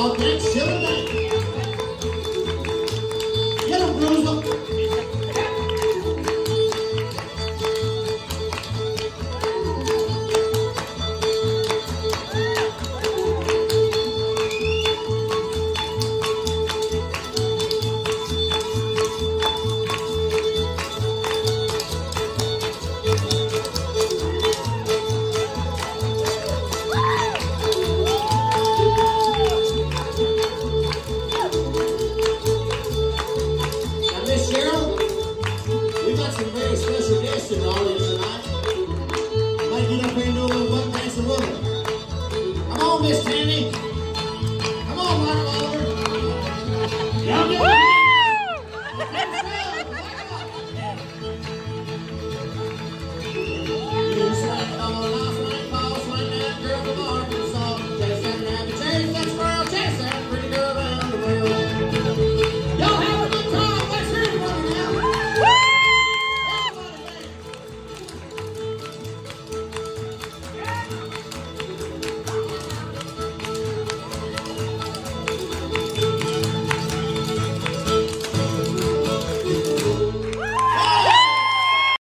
I'll get you tonight. the audience tonight. I'd like you and do a little dance a little. Come on, Miss Tam.